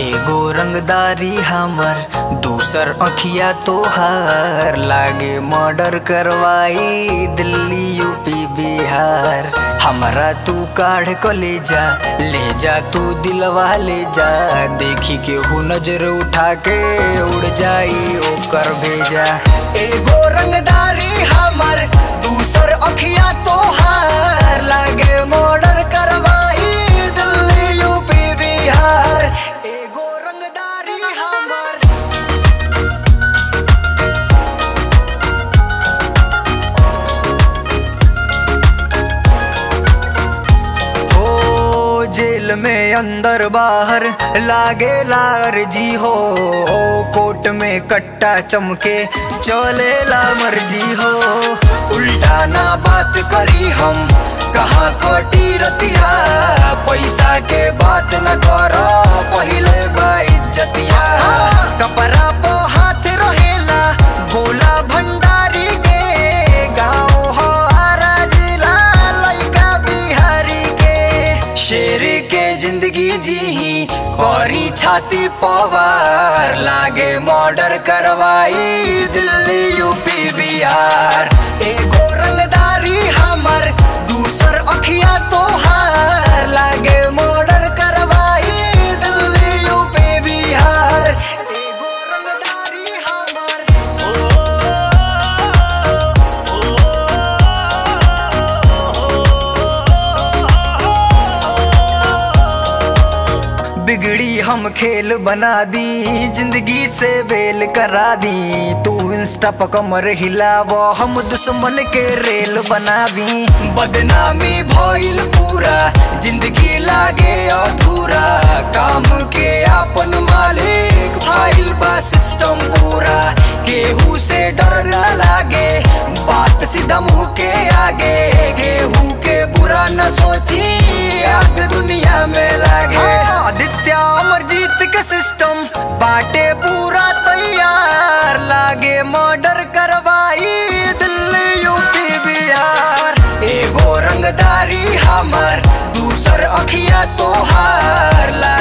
एगो रंगदारी हमर, दूसर अखिया तोहार। लागे मर्डर करवाई दिल्ली, यूपी, बिहार। हमरा तू काढ़ क ले जा ले जा तू दिलवा ले जा। देखी के हु नज़र उठा के उड़ जाई, ओकर भेजा। एगो रंगदारी हमर, दूसर अखिया तोहार। लागे मर्डर में अंदर बाहर लागे लार जी हो। ओ, कोट में कट्टा चमके, चले ला मर्ज़ी हो। उल्टा ना बात करी हम, कहाँ कटी रतिया। पैसा के बात न करो, पहिले बा इज्जतिया। कपड़ा शेर के ज़िंदगी जी और छाती पवार लागे मॉडर करवाई दिल्ली यूपी बिहार एगो बिगड़ी हम खेल बना दी, ज़िंदगी से बेल करा दी। तू इंस्टा पर कमर हिलाव, हम दुश्मन के रेल बना दी। बदनामी भइल पूरा, ज़िंदगी लागे अधूरा। काम के आपन मालिक फ़ाइल बा सिस्टम पूरा। केहू से डर लागे, बात सीधा मुँह के आगे। केहू के बुरा न सोची, आग दुनिया में लागे। बाटे पूरा तैयार, लागे मर्डर करवाई दिल्ली यूपी बिहार एगो रंगदारी हमर, दूसर अखिया तोहार, लागे